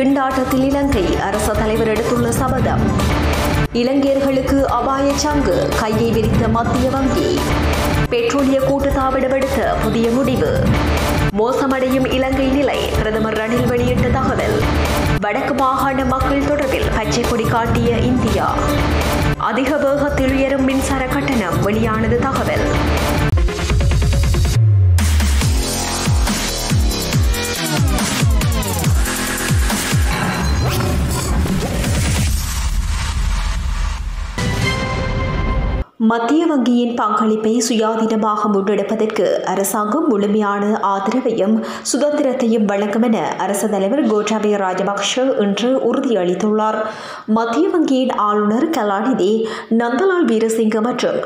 திண்டாட்டத்தில் இலங்கை அரச தலைவர் எடுத்துள்ள சபதம். இலங்கையர்களுக்கு அபாய சங்கு கையை விரித்த மத்திய வங்கி. பெட்ரோலிய கூட்டுத்தாபனம் எடுத்த புதிய முடிவு. மோசமடையும் இலங்கை நிலை பிரதமர் ரணில் வெளியிட்ட தகவல். வடக்கு மாகாண மக்கள் தொடர்பில் பச்சை கொடி காட்டிய இந்தியா. அதிக வேகத்தில் உயரும் மின்சார கட்டணம் வெளியானது தகவல். மத்திய வங்கியின் பங்களிப்பை சுயாதீனமாக முன்னெடுப்பதற்கு அரசாங்கம் முழுமையான ஆதரவையும் சுதந்திரத்தையும் வழங்கும் என அரசு தலைவர் கோட்டாபய ராஜபக்ஷ இன்று உறுதியளித்துள்ளார். மத்திய வங்கியின் ஆளுநர் கலாநிதி நந்தலால் வீரசிங்க மற்றும்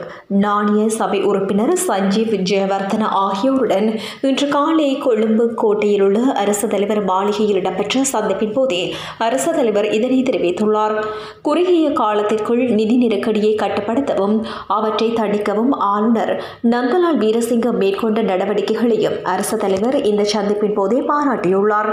நாணய சபை உறுப்பினர் சஞ்சீவ் ஜெயவர்தன ஆகியோருடன் இன்று காலை கொழும்பு கோட்டையில் உள்ள அரசு தலைவர் மாளிகையில் இடம்பெற்ற சந்திப்பின் போதே அரசு தலைவர் இதனை தெரிவித்துள்ளார். குறுகிய காலத்திற்குள் நிதி நெருக்கடியை கட்டுப்படுத்தவும் அவற்றை தணிக்கவும் ஆளுநர். நங்கலால் வீரசிங்கம் மேற்கொண்ட நடவடிக்கைகளையும் அரசு தலைவர் இந்த சந்திப்பின் போதே பாராட்டியுள்ளார்.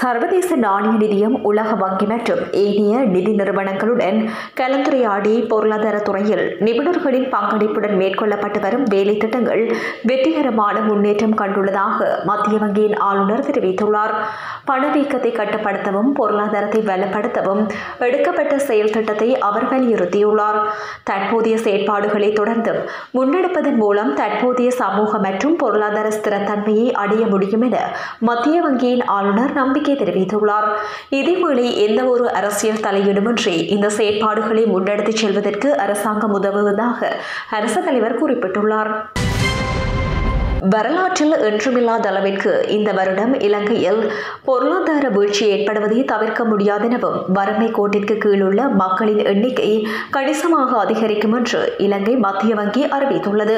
சர்வதேச நாணய நிதியம் உலக வங்கி மற்றும் ஏனைய நிதி நிறுவனங்களுடன் கலந்துரையாடி பொருளாதார துறையில் நிபுணர்களின் பங்களிப்புடன் மேற்கொள்ளப்பட்டு வரும் வேலை திட்டங்கள் வெற்றிகரமான முன்னேற்றம் கண்டுள்ளதாக மத்திய வங்கியின் ஆளுநர் தெரிவித்துள்ளார். பணவீக்கத்தை கட்டுப்படுத்தவும் பொருளாதாரத்தை வலுப்படுத்தவும் எடுக்கப்பட்ட செயல் திட்டத்தை அவர் வலியுறுத்தியுள்ளார். தற்போதைய செயற்பாடுகளை தொடர்ந்து முன்னெடுப்பதன் மூலம் தற்போதைய சமூக மற்றும் பொருளாதார ஸ்திரத்தன்மையை அடைய முடியும் என மத்திய வங்கியின் ஆளுநர் நம்பிக்கை தெரிவித்துள்ளார். இதேவேளை எந்த ஒரு அரசியல் தலையீடுமின்றி இந்த செயற்பாடுகளை முன்னெடுத்துச் செல்வதற்கு அரசாங்கம் உதவுவதாக அரசு தலைவர் குறிப்பிட்டுள்ளார். வரலாற்றில் என்றுமில்லாத அளவிற்கு இந்த வருடம் இலங்கையில் பொருளாதார வீழ்ச்சி ஏற்படுவதை தவிர்க்க முடியாதெனவும் வறுமை கோட்டிற்கு கீழுள்ள மக்களின் எண்ணிக்கை கணிசமாக அதிகரிக்கும் என்று இலங்கை மத்திய வங்கி அறிவித்துள்ளது.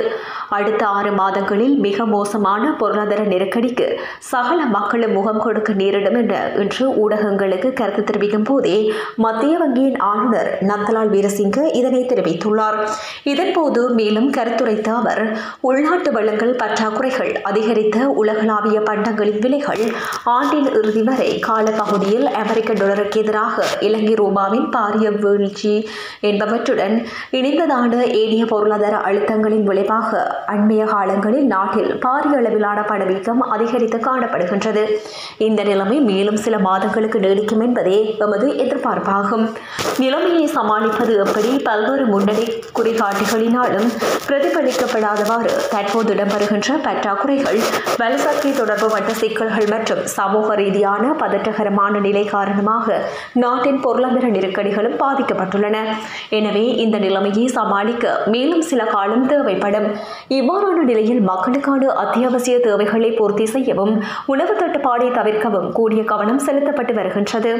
அடுத்த ஆறு மாதங்களில் மிக மோசமான பொருளாதார நெருக்கடிக்கு சகல மக்களும் முகம் கொடுக்க நேரிடும் என இன்று ஊடகங்களுக்கு கருத்து தெரிவிக்கும் போதே மத்திய வங்கியின் ஆளுநர் நந்தலால் வீரசிங்க இதனை தெரிவித்துள்ளார். இதன்போது மேலும் கருத்துரைத்த அவர் உள்நாட்டு வளங்கள் பற்றாக்குறைகள் அதிகரித்த உலகளாவிய பண்டங்களின் விலைகள் ஆண்டின் இறுதி வரை காலப்பகுதியில் அமெரிக்க டாலருக்கு எதிராக இலங்கை ரூபாவின் பாரிய வீழ்ச்சி என்பவற்றுடன் இணைந்ததான ஏனைய பொருளாதார அழுத்தங்களின் விளைவாக அண்மைய காலங்களில் நாட்டில் பாரிய அளவிலான பணவீக்கம் அதிகரித்து காணப்படுகின்றது. இந்த நிலைமை மேலும் சில மாதங்களுக்கு நீடிக்கும் என்பதே எமது எதிர்பார்ப்பாகும். நிலைமையை சமாளிப்பது எப்படி? பல்வேறு முன்னணி குறிகாட்டிகளினாலும் பிரதிபலிக்கப்படாதவாறு தற்போது இடம்பெறுகின்ற பற்றாக்குறைகள் வலுசக்தி தொடர்புபட்ட சிக்கல்கள் மற்றும் சமூக ரீதியான பதற்றகரமான நிலை காரணமாக நாட்டின் பொருளாதார நெருக்கடிகளும் பாதிக்கப்பட்டுள்ளன. எனவே இந்த நிலைமையை சமாளிக்க மேலும் சில காலம் தேவைப்படும். இவ்வாறான நிலையில் மக்களுக்கான அத்தியாவசிய தேவைகளை பூர்த்தி செய்யவும் உணவு தட்டுப்பாடை தவிர்க்கவும் கூடிய கவனம் செலுத்தப்பட்டு வருகின்றது.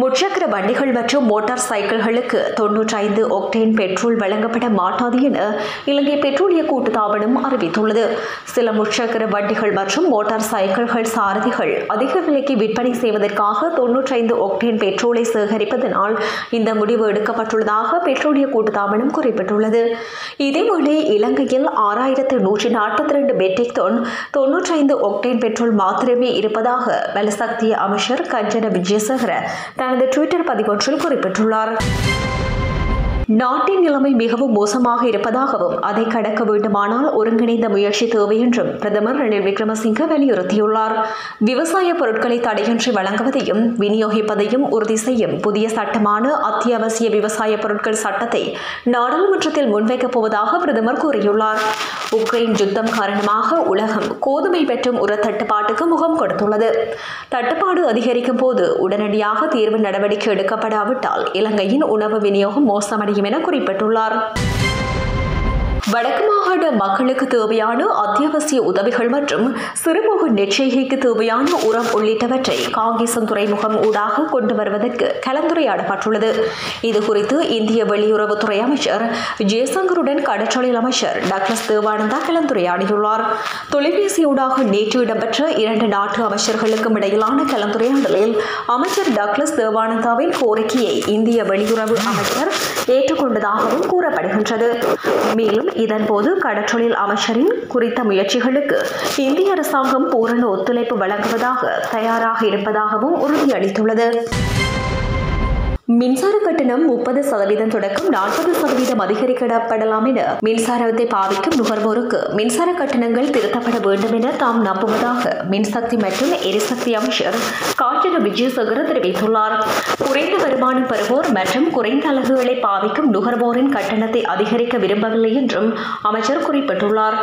முச்சக்கர வண்டிகள் மற்றும் மோட்டார் சைக்கிள்களுக்கு தொன்னூற்றி ஐந்து ஒக்டேன் பெட்ரோல் வழங்கப்பட மாட்டாது என இலங்கை பெட்ரோலிய கூட்டுத்தாபனம் அறிவித்துள்ளது. சில முச்சக்கர வண்டிகள் மற்றும் மோட்டார் சைக்கிள்கள் சாரதிகள் அதிக விலைக்கு விற்பனை செய்வதற்காக தொன்னூற்றி ஐந்து ஒக்டேன் பெட்ரோலை சேகரிப்பதனால் இந்த முடிவு எடுக்கப்பட்டுள்ளதாக பெட்ரோலிய கூட்டுத்தாபனம் குறிப்பிட்டுள்ளது. இதேவேளை இலங்கையில் ஆறாயிரத்து நூற்றி நாற்பத்தி ரெண்டு மெட்ரிக் தொன் தொன்னூற்றி ஐந்து ஒக்டேன் பெட்ரோல் மாத்திரமே இருப்பதாக பலசக்தி அமைச்சர் கஞ்சன விஜயசேகர தனது ட்விட்டர் பதிவொன்றில் குறிப்பிட்டுள்ளார். நாட்டின் நிலைமை மிகவும் மோசமாக இருப்பதாகவும் அதை கடக்க வேண்டுமானால் ஒருங்கிணைந்த முயற்சி தேவை என்றும் பிரதமர் ரணில் விக்ரமசிங்க வலியுறுத்தியுள்ளார். விவசாய பொருட்களை தடையின்றி வழங்குவதையும் விநியோகிப்பதையும் உறுதி செய்யும் புதிய சட்டமான அத்தியாவசிய விவசாய பொருட்கள் சட்டத்தை நாடாளுமன்றத்தில் முன்வைக்கப் போவதாக பிரதமர் கூறியுள்ளார். உக்ரைன் யுத்தம் காரணமாக உலகம் கோதுமை பெற்றும் உர தட்டுப்பாட்டுக்கு முகம் கொடுத்துள்ளது. தட்டுப்பாடு அதிகரிக்கும் போது உடனடியாக தீர்வு நடவடிக்கை எடுக்கப்படாவிட்டால் இலங்கையின் உணவு விநியோகம் மோசமடையும் என குறிப்பிட்டுள்ளார். வடக்கு மாகாண மக்களுக்கு தேவையான அத்தியாவசிய உதவிகள் மற்றும் சிறுமுக நெச்செய்கைக்கு தேவையான உரம் உள்ளிட்டவற்றை காங்கேசன் துறைமுகம் ஊடாக கொண்டு வருவதற்கு கலந்துரையாடப்பட்டுள்ளது. இதுகுறித்து இந்திய வெளியுறவுத்துறை அமைச்சர் ஜெயசங்கருடன் கடற்றொழில் அமைச்சர் டாக்டர் தேவானந்தா கலந்துரையாடியுள்ளார். தொலைபேசியூடாக நேற்று இடம்பெற்ற இரண்டு நாட்டு அமைச்சர்களுக்கும் இடையிலான கலந்துரையாடலில் அமைச்சர் டக்ளஸ் தேவானந்தாவின் கோரிக்கையை இந்திய வெளியுறவு அமைச்சர் ஏற்றுக்கொண்டதாகவும் கூறப்படுகின்றது. மேலும் இதன்போது கடற்றொழில் அமைச்சரின் குறித்த முயற்சிகளுக்கு இந்திய அரசாங்கம் பூரண ஒத்துழைப்பு வழங்குவதாக தயாராக இருப்பதாகவும் உறுதியளித்துள்ளது. மின்சார கட்டணம் முப்பது சதவீதம் தொடக்கம் நாற்பது சதவீதம் அதிகரிக்கப்படலாம் என மின்சாரத்தை பாவிக்கும் நுகர்வோருக்கு மின்சார கட்டணங்கள் திருத்தப்பட வேண்டும் என தாம் நம்புவதாக மின்சக்தி மற்றும் எரிசக்தி அமைச்சர் கா. காஞ்சன விஜயசேகர தெரிவித்துள்ளார். குறைந்த வருமானம் பெறுவோர் மற்றும் குறைந்த அலகுகளை பாவிக்கும் நுகர்வோரின் கட்டணத்தை அதிகரிக்க விரும்பவில்லை என்றும் அமைச்சர் குறிப்பிட்டுள்ளார்.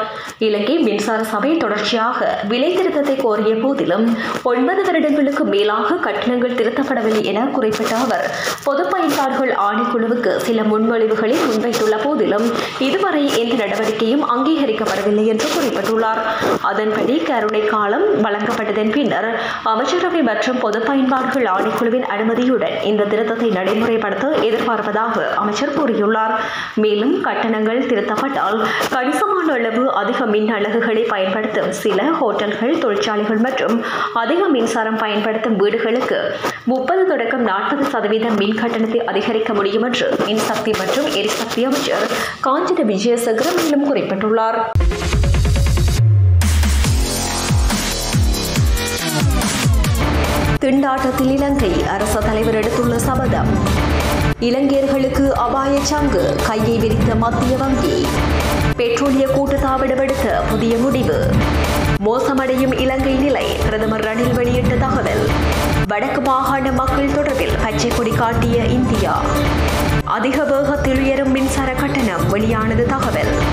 இலங்கை மின்சார சபை தொடர்ச்சியாக விலை திருத்தத்தை கோரிய போதிலும் ஒன்பது வருடங்களுக்கு மேலாக கட்டணங்கள் திருத்தப்படவில்லை என குறிப்பிட்ட அவர் பொது பயன்பாடுகள் ஆணைக்குழுவுக்கு சில முன்மொழிவுகளை முன்வைத்துள்ள போதிலும் இதுவரை எந்த நடவடிக்கையும் அங்கீகரிக்கப்படவில்லை என்று குறிப்பிட்டுள்ளார். அதன்படி கருணை காலம் வழங்கப்பட்டதன் பின்னர் அமைச்சரவை மற்றும் பொது பயன்பாடுகள் ஆணைக்குழுவின் அனுமதியுடன் இந்த திருத்தத்தை நடைமுறைப்படுத்த எதிர்பார்ப்பதாக அமைச்சர் கூறியுள்ளார். மேலும் கட்டணங்கள் திருத்தப்பட்டால் கணிசமான அளவு அதிக மின் அலகுகளை பயன்படுத்தும் சில ஹோட்டல்கள் தொழிற்சாலைகள் மற்றும் அதிக மின்சாரம் பயன்படுத்தும் வீடுகளுக்கு முப்பது தொடக்கம் நாற்பது சதவீதம் மின் கட்டணத்தை அதிகரிக்க முடியும் என்று மின்சக்தி மற்றும் எரிசக்தி அமைச்சர் காஞ்சிட விஜயசேகர மேலும் குறிப்பிட்டுள்ளார். போராட்டத்தில் இலங்கை அரச தலைவர் எடுத்துள்ள சபதம். இலங்கையர்களுக்கு அபாய சங்கு கையை விரித்த மத்திய வங்கி. பெட்ரோலிய கூட்டுத்தாவிடம் எடுத்த புதிய முடிவு. மோசமடையும் இலங்கை நிலை பிரதமர் ரணில் வெளியிட்ட தகவல். வடக்கு மாகாண மக்கள் தொடர்பில் பச்சை கொடி காட்டிய இந்தியா. அதிக வேகத்தில் உயரும் மின்சார கட்டணம் வெளியானது தகவல்.